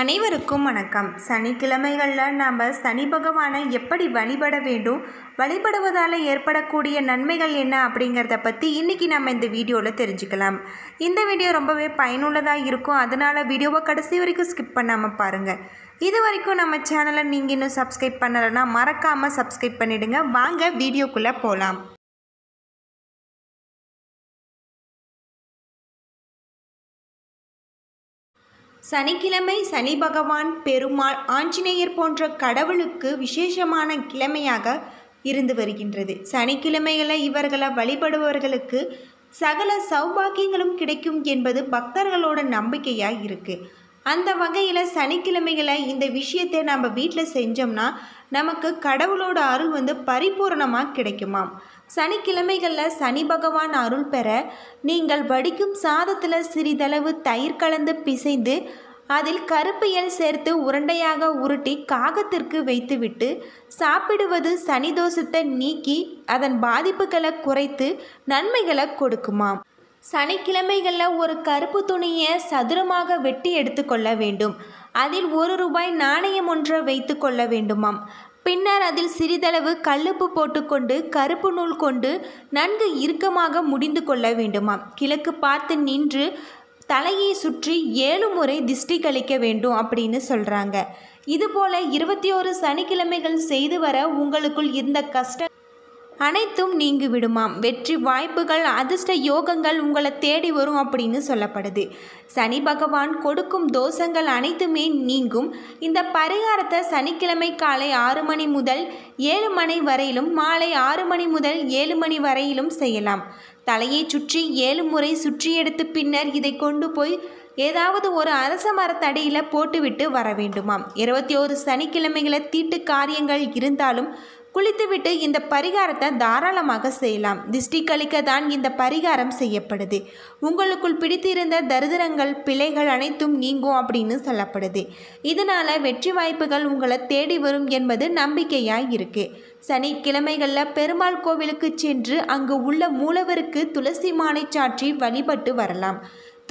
அனைவருக்கும் வணக்கம். சனிக்கிழமைகளில் நாம் சனி பகவானை எப்படி வழிபட வேண்டும் வழிபடுவதால் ஏற்படக்கூடிய நன்மைகள் என்ன அப்படிங்கிறத பற்றி இன்றைக்கி நம்ம இந்த வீடியோவில் தெரிஞ்சுக்கலாம். இந்த வீடியோ ரொம்பவே பயனுள்ளதாக இருக்கும். அதனால் வீடியோவை கடைசி வரைக்கும் ஸ்கிப் பண்ணாமல் பாருங்கள் இது வரைக்கும் நம்ம சேனலை நீங்கள் இன்னும் சப்ஸ்கிரைப் பண்ணலைன்னா மறக்காமல் சப்ஸ்கிரைப் பண்ணிவிடுங்க வாங்க வீடியோக்குள்ளே போகலாம் சனிக்கிழமை சனி பகவான் பெருமாள் ஆஞ்சநேயர் போன்ற கடவுளுக்கு விசேஷமான கிழமையாக இருந்து வருகின்றது. சனிக்கிழமைகளை இவர்களை வழிபடுபவர்களுக்கு சகல சௌபாக்கியங்களும் கிடைக்கும் என்பது பக்தர்களோட நம்பிக்கையாக இருக்குது அந்த வகையில் சனிக்கிழமைகளை இந்த விஷயத்தை நம்ம வீட்டில் செஞ்சோம்னா நமக்கு கடவுளோட அருள் வந்து பரிபூரணமாக கிடைக்குமாம். சனிக்கிழமைகளில் சனி பகவான் அருள் பெற நீங்கள் வடிக்கும் சாதத்தில் சிறிதளவு தயிர் கலந்து பிசைந்து அதில் கருப்பு எல் சேர்த்து உருண்டையாக உருட்டி காகத்திற்கு வைத்துவிட்டு சாப்பிடுவது சனி தோஷத்தை நீக்கி அதன் பாதிப்புகளை குறைத்து நன்மைகளை கொடுக்குமாம். சனிக்கிழமைகளில் ஒரு கருப்பு துணியை சதுரமாக வெட்டி எடுத்துக்கொள்ள வேண்டும். அதில் ஒரு ரூபாய் நாணயம் ஒன்றை வைத்து கொள்ள வேண்டுமாம். பின்னர் அதில் சிறிதளவு கல்லுப்பு போட்டுக்கொண்டு கருப்பு நூல் கொண்டு நன்கு இறுக்கமாக முடிந்து கொள்ள வேண்டுமாம். கிழக்கு பார்த்து நின்று தலையை சுற்றி ஏழு முறை திஷ்டி கழிக்க வேண்டும் அப்படின்னு சொல்கிறாங்க இதுபோல் இருபத்தி ஒரு சனிக்கிழமைகள் செய்து வர உங்களுக்குள் இருந்த கஷ்ட அனைத்தும் நீங்கி விடுமாம் வெற்றி வாய்ப்புகள் அதிர்ஷ்ட யோகங்கள் உங்களை தேடி வரும் அப்படின்னு சொல்லப்படுது. சனி பகவான் கொடுக்கும் தோஷங்கள் அனைத்துமே நீங்கும். இந்த பரிகாரத்தை சனிக்கிழமை காலை ஆறு மணி முதல் ஏழு மணி வரையிலும் மாலை ஆறு மணி முதல் ஏழு மணி வரையிலும் செய்யலாம். தலையை சுற்றி ஏழு முறை சுற்றி எடுத்து பின்னர் இதை கொண்டு போய் ஏதாவது ஒரு அரச மரத்தடியில் போட்டுவிட்டு வர வேண்டுமாம். இருபத்தி ஒரு சனிக்கிழமைகளை தீட்டு காரியங்கள் இருந்தாலும் குளித்துவிட்டு இந்த பரிகாரத்தை தாராளமாக செய்யலாம். திஷ்டி கழிக்க தான் இந்த பரிகாரம் செய்யப்படுது. உங்களுக்குள் பிடித்திருந்த தரிதிரங்கள் பிழைகள் அனைத்தும் நீங்கும் அப்படின்னு சொல்லப்படுது. இதனால் வெற்றி வாய்ப்புகள் உங்களை தேடி வரும் என்பது நம்பிக்கையாக இருக்கு. சனிக்கிழமைகளில் பெருமாள் கோவிலுக்கு சென்று அங்கு உள்ள மூலவருக்கு துளசி மாலை சாற்றி வழிபட்டு வரலாம்.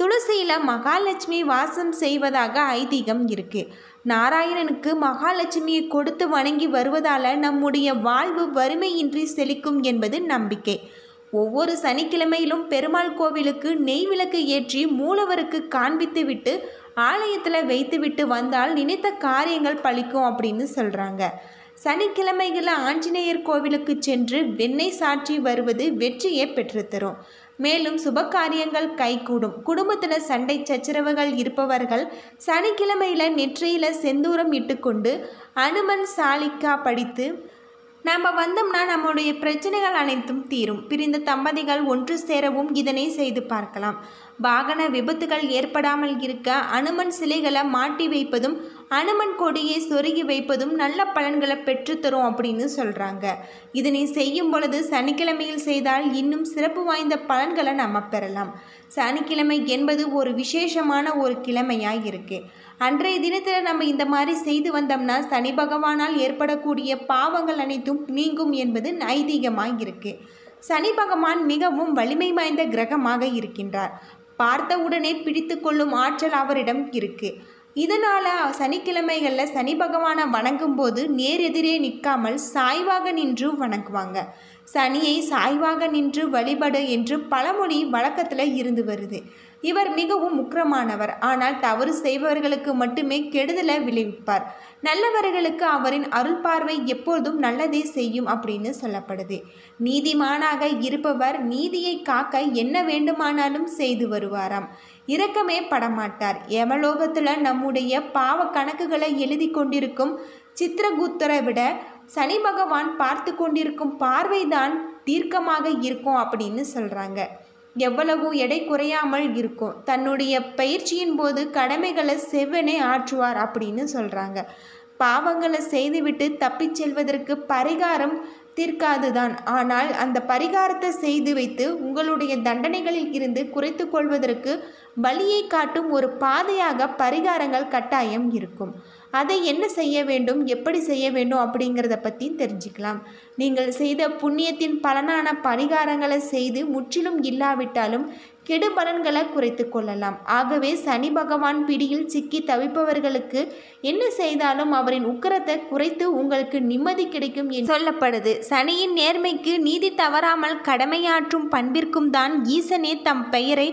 துளசியில் மகாலட்சுமி வாசம் செய்வதாக ஐதீகம் இருக்குது நாராயணனுக்கு மகாலட்சுமியை கொடுத்து வணங்கி வருவதால் நம்முடைய வாழ்வு வறுமையின்றி செழிக்கும் என்பது நம்பிக்கை. ஒவ்வொரு சனிக்கிழமையிலும் பெருமாள் கோவிலுக்கு நெய் விளக்கு ஏற்றி மூலவருக்கு காண்பித்து விட்டு ஆலயத்தில் வைத்துவிட்டு வந்தால் நினைத்த காரியங்கள் பழிக்கும் அப்படின்னு சொல்கிறாங்க சனிக்கிழமைகளில் ஆஞ்சநேயர் கோவிலுக்கு சென்று வெண்ணெய் சாற்றி வருவது வெற்றியை பெற்றுத்தரும். மேலும் சுபகாரியங்கள் கைகூடும். குடும்பத்தில் சண்டை சச்சரவுகள் இருப்பவர்கள் சனிக்கிழமையில் நெற்றியில் செந்தூரம் இட்டுக்கொண்டு அனுமன் சாலிக்கா படித்து நாம் வந்தோம்னா நம்முடைய பிரச்சனைகள் அனைத்தும் தீரும். பிரிந்த தம்பதிகள் ஒன்று சேரவும் இதனை செய்து பார்க்கலாம். வாகன விபத்துகள் ஏற்படாமல் இருக்க அனுமன் சிலைகளை மாட்டி வைப்பதும் அனுமன் கொடியை சொருகி வைப்பதும் நல்ல பலன்களை பெற்றுத்தரும் அப்படின்னு சொல்கிறாங்க இதனை செய்யும் பொழுது சனிக்கிழமையில் செய்தால் இன்னும் சிறப்பு வாய்ந்த பலன்களை நம்ம பெறலாம். சனிக்கிழமை என்பது ஒரு விசேஷமான ஒரு கிழமையாக இருக்குது அன்றைய தினத்தில் நம்ம இந்த மாதிரி செய்து வந்தோம்னா சனி பகவானால் ஏற்படக்கூடிய பாவங்கள் அனைத்தும் நீங்கும் என்பது ஐதீகமாக இருக்குது சனி பகவான் மிகவும் வலிமை வாய்ந்த கிரகமாக இருக்கின்றார். பார்த்தவுடனே பிடித்து கொள்ளும் ஆற்றல் அவரிடம் இருக்குது இதனால் சனிக்கிழமைகளில் சனி பகவானை வணங்கும்போது நேரெதிரே நேர் எதிரே நிற்காமல் சாய்வாக நின்று வணங்குவாங்க. சனியை சாய்வாக நின்று வழிபடு என்று பழமொழி வழக்கத்தில் இருந்து வருது. இவர் மிகவும் முக்கிரமானவர் ஆனால் தவறு செய்பவர்களுக்கு மட்டுமே கெடுதலை விளைவிப்பார். நல்லவர்களுக்கு அவரின் அருள் பார்வை எப்போதும் நல்லதே செய்யும் அப்படின்னு சொல்லப்படுது. நீதிமானாக இருப்பவர் நீதியை காக்க என்ன வேண்டுமானாலும் செய்து வருவாராம். இரக்கமே படமாட்டார். எமலோகத்தில் நம்முடைய பாவ கணக்குகளை எழுதி கொண்டிருக்கும் சித்திரகுத்தரை விட சனி பகவான் பார்த்து கொண்டிருக்கும் பார்வைதான் தீர்க்கமாக இருக்கும் அப்படின்னு சொல்கிறாங்க எவ்வளவு எடை குறையாமல் இருக்கும் தன்னுடைய பயிற்சியின் போது கடமைகளை செவ்வனே ஆற்றுவார் அப்படின்னு சொல்கிறாங்க பாவங்களை செய்துவிட்டு தப்பிச் செல்வதற்கு பரிகாரம் தீர்க்காதுதான். ஆனால் அந்த பரிகாரத்தை செய்து வைத்து உங்களுடைய தண்டனைகளில் இருந்து குறைத்து கொள்வதற்கு வழியை காட்டும் ஒரு பாதையாக பரிகாரங்கள் கட்டாயம் இருக்கும். அதை என்ன செய்ய வேண்டும் எப்படி செய்ய வேண்டும் அப்படிங்கிறத பற்றி தெரிஞ்சுக்கலாம். நீங்கள் செய்த புண்ணியத்தின் பலனான பரிகாரங்களை செய்து முற்றிலும் இல்லாவிட்டாலும் கெடுபலன்களை குறைத்து கொள்ளலாம். ஆகவே சனி பகவான் பிடியில் சிக்கி தவிப்பவர்களுக்கு என்ன செய்தாலும் அவரின் உக்கிரத்தை குறைத்து உங்களுக்கு நிம்மதி கிடைக்கும் என்று சொல்லப்படுது. சனியின் நேர்மைக்கு நீதி தவறாமல் கடமையாற்றும் பண்பிற்கும் தான் ஈசனே தம் பெயரை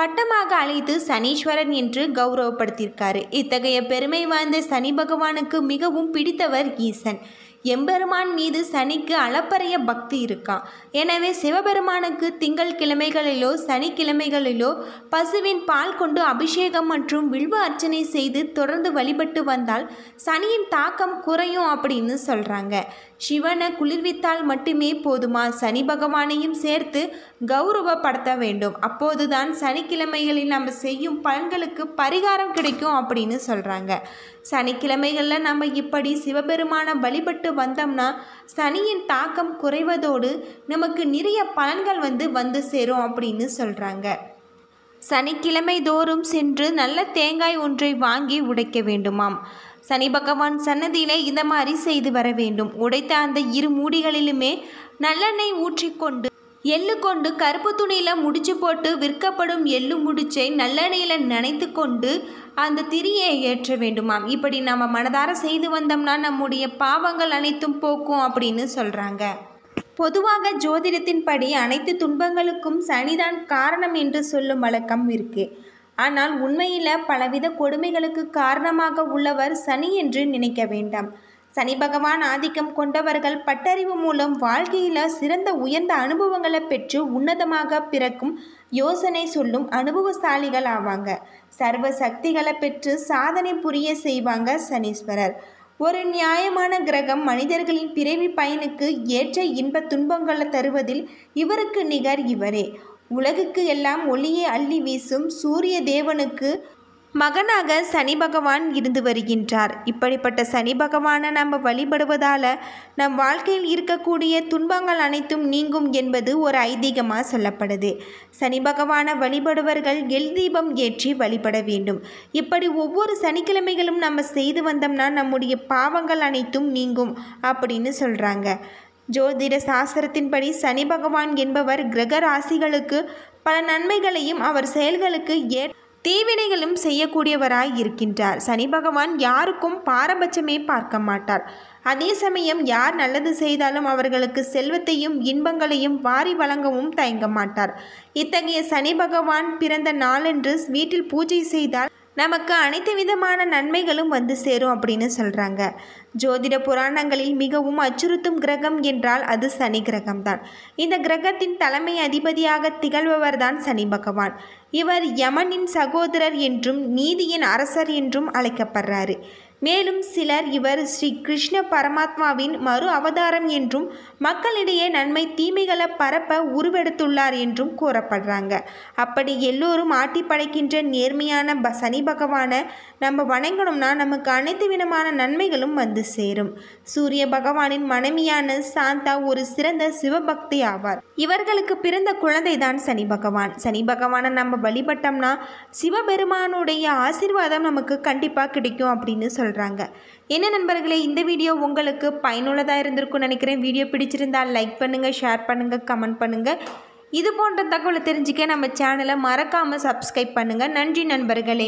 பட்டமாக அழைத்து சனீஸ்வரன் என்று கௌரவப்படுத்தியிருக்காரு. இத்தகைய பெருமை வாய்ந்த சனி பகவானுக்கு மிகவும் பிடித்தவர் ஈசன். எம்பெருமான் மீது சனிக்கு அளப்பரிய பக்தி இருக்கான் எனவே சிவபெருமானுக்கு திங்கள் கிழமைகளிலோ சனிக்கிழமைகளிலோ பசுவின் பால் கொண்டு அபிஷேகம் மற்றும் வில்வ அர்ச்சனை செய்து தொடர்ந்து வழிபட்டு வந்தால் சனியின் தாக்கம் குறையும் அப்படின்னு சொல்கிறாங்க சிவனை குளிர்வித்தால் மட்டுமே போதுமா? சனி பகவானையும் சேர்த்து கௌரவப்படுத்த வேண்டும். அப்போதுதான் சனிக்கிழமைகளில் நம்ம செய்யும் பலன்களுக்கு பரிகாரம் கிடைக்கும் அப்படின்னு சொல்கிறாங்க சனிக்கிழமைகளில் நம்ம இப்படி சிவபெருமானை வழிபட்டு வந்தோம்னா சனியின் தாக்கம் குறைவதோடு நமக்கு நிறைய பலன்கள் வந்து வந்து சேரும் அப்படின்னு சொல்கிறாங்க சனிக்கிழமை தோறும் சென்று நல்ல தேங்காய் ஒன்றை வாங்கி உடைக்க வேண்டுமாம். சனி பகவான் சன்னதியிலே இந்த மாதிரி செய்து வர வேண்டும். உடைத்த அந்த இரு மூடிகளிலுமே நல்லெண்ணெய் ஊற்றிக்கொண்டு எள்ளு கொண்டு கருப்பு துணியில் முடிச்சு போட்டு விற்கப்படும் எள்ளு முடிச்சை நல்லெண்ணெயில் நினைத்து கொண்டு அந்த திரியை ஏற்ற வேண்டுமாம். இப்படி நம்ம மனதார செய்து வந்தோம்னா நம்முடைய பாவங்கள் அனைத்தும் போக்கும் அப்படின்னு சொல்கிறாங்க பொதுவாக ஜோதிடத்தின்படி அனைத்து துன்பங்களுக்கும் சனிதான் காரணம் என்று சொல்லும் வழக்கம் இருக்கு. ஆனால் உண்மையில் பலவித கொடுமைகளுக்கு காரணமாக உள்ளவர் சனி என்று நினைக்க வேண்டாம். சனி பகவான் ஆதிக்கம் கொண்டவர்கள் பட்டறிவு மூலம் வாழ்க்கையில் சிறந்த உயர்ந்த அனுபவங்களை பெற்று உன்னதமாக பிறக்கும் யோசனை சொல்லும் அனுபவசாலிகள் ஆவாங்க. சர்வ சக்திகளை பெற்று சாதனை புரிய செய்வாங்க சனீஸ்வரர். ஒரு நியாயமான கிரகம் மனிதர்களின் பிறவி பயனுக்கு ஏற்ற இன்ப துன்பங்களை தருவதில் இவருக்கு நிகர் இவரே. உலகுக்கு எல்லாம் ஒளியை அள்ளி வீசும் சூரிய தேவனுக்கு மகனாக சனி பகவான் இருந்து வருகின்றார். இப்படிப்பட்ட சனி பகவானை நம்ம வழிபடுவதால் நம் வாழ்க்கையில் இருக்கக்கூடிய துன்பங்கள் அனைத்தும் நீங்கும் என்பது ஒரு ஐதீகமாக சொல்லப்படுது. சனி பகவானை வழிபடுவர்கள் எல் தீபம் ஏற்றி வழிபட வேண்டும். இப்படி ஒவ்வொரு சனிக்கிழமைகளும் நம்ம செய்து வந்தோம்னா நம்முடைய பாவங்கள் அனைத்தும் நீங்கும் அப்படின்னு சொல்கிறாங்க ஜோதிட சாஸ்திரத்தின்படி சனி பகவான் என்பவர் கிரக ராசிகளுக்கு பல நன்மைகளையும் அவர் செயல்களுக்கு ஏ தீவினைகளும் செய்யக்கூடியவராய் இருக்கின்றார். சனி பகவான் யாருக்கும் பாரபட்சமே பார்க்க மாட்டார். அதே சமயம் யார் நல்லது செய்தாலும் அவர்களுக்கு செல்வத்தையும் இன்பங்களையும் வாரி வழங்கவும் தயங்க மாட்டார். இத்தகைய சனி பகவான் பிறந்த நாளன்று வீட்டில் பூஜை செய்தால் நமக்கு அனைத்து விதமான நன்மைகளும் வந்து சேரும் அப்படின்னு சொல்கிறாங்க ஜோதிட புராணங்களில் மிகவும் அச்சுறுத்தும் கிரகம் என்றால் அது சனி கிரகம்தான். இந்த கிரகத்தின் தலைமை அதிபதியாக திகழ்பவர் தான் சனி பகவான். இவர் யமனின் சகோதரர் என்றும் நீதியின் அரசர் என்றும் அழைக்கப்படுறாரு. மேலும் சிலர் இவர் ஸ்ரீ கிருஷ்ண பரமாத்மாவின் மறு அவதாரம் என்றும் மக்களிடையே நன்மை தீமைகளை பரப்ப உருவெடுத்துள்ளார் என்றும் கூறப்படுறாங்க. அப்படி எல்லோரும் ஆட்டி படைக்கின்ற நேர்மையான ப சனி பகவானை நம்ம வணங்கணும்னா நமக்கு அனைத்து விதமான நன்மைகளும் வந்து சேரும். சூரிய பகவானின் மனைவியான சாந்தா ஒரு சிறந்த சிவபக்தி ஆவார். இவர்களுக்கு பிறந்த குழந்தை தான் சனி பகவான். சனி பகவானை நம்ம வழிபட்டோம்னா சிவபெருமானுடைய ஆசீர்வாதம் நமக்கு கண்டிப்பாக கிடைக்கும் அப்படின்னு சொல்கிறாங்க என்ன நண்பர்களே இந்த வீடியோ உங்களுக்கு பயனுள்ளதாக இருந்திருக்கும்னு நினைக்கிறேன். வீடியோ பிடிச்சிருந்தால் லைக் பண்ணுங்கள் ஷேர் பண்ணுங்கள் கமெண்ட் பண்ணுங்கள் இது போன்ற தகவலை தெரிஞ்சுக்க நம்ம சேனலை மறக்காமல் சப்ஸ்கிரைப் பண்ணுங்கள் நன்றி நண்பர்களே.